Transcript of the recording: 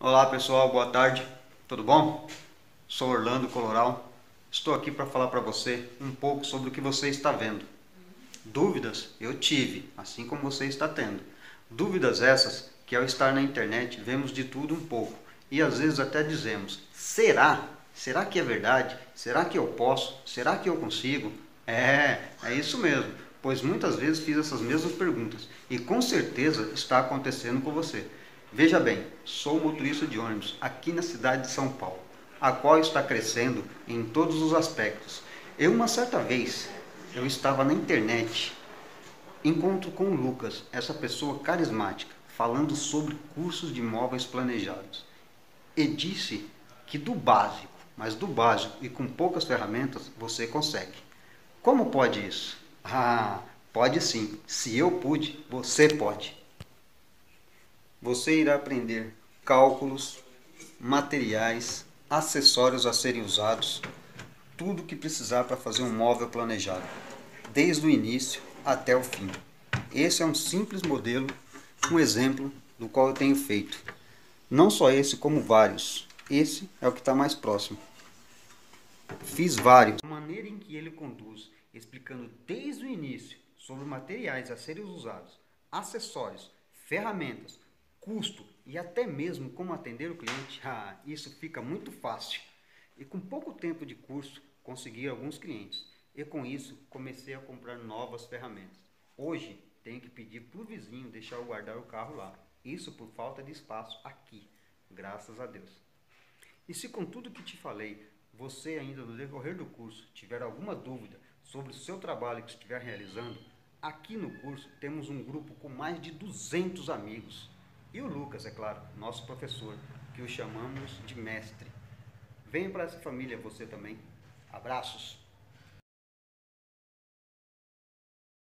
Olá pessoal, boa tarde, tudo bom? Sou Orlando Coloral, estou aqui para falar para você um pouco sobre o que você está vendo. Dúvidas eu tive, assim como você está tendo. Dúvidas essas que ao estar na internet vemos de tudo um pouco e às vezes até dizemos: será? Será que é verdade? Será que eu posso? Será que eu consigo? É, é isso mesmo, pois muitas vezes fiz essas mesmas perguntas e com certeza está acontecendo com você. Veja bem, sou motorista de ônibus aqui na cidade de São Paulo, a qual está crescendo em todos os aspectos. Eu uma certa vez, eu estava na internet, encontro com o Lucas, essa pessoa carismática, falando sobre cursos de imóveis planejados. E disse que do básico, mas do básico e com poucas ferramentas, você consegue. Como pode isso? Ah, pode sim. Se eu pude, você pode. Você irá aprender cálculos, materiais, acessórios a serem usados, tudo o que precisar para fazer um móvel planejado, desde o início até o fim. Esse é um simples modelo, um exemplo do qual eu tenho feito. Não só esse, como vários. Esse é o que está mais próximo. Fiz vários. A maneira em que ele conduz, explicando desde o início sobre materiais a serem usados, acessórios, ferramentas, custo e até mesmo como atender o cliente, ah, isso fica muito fácil. E com pouco tempo de curso, consegui alguns clientes. E com isso, comecei a comprar novas ferramentas. Hoje, tenho que pedir para o vizinho deixar eu guardar o carro lá. Isso por falta de espaço aqui, graças a Deus. E se com tudo que te falei, você ainda no decorrer do curso tiver alguma dúvida sobre o seu trabalho que estiver realizando, aqui no curso temos um grupo com mais de 200 amigos e o Lucas, é claro, nosso professor, que o chamamos de mestre. Venha para essa família você também. Abraços!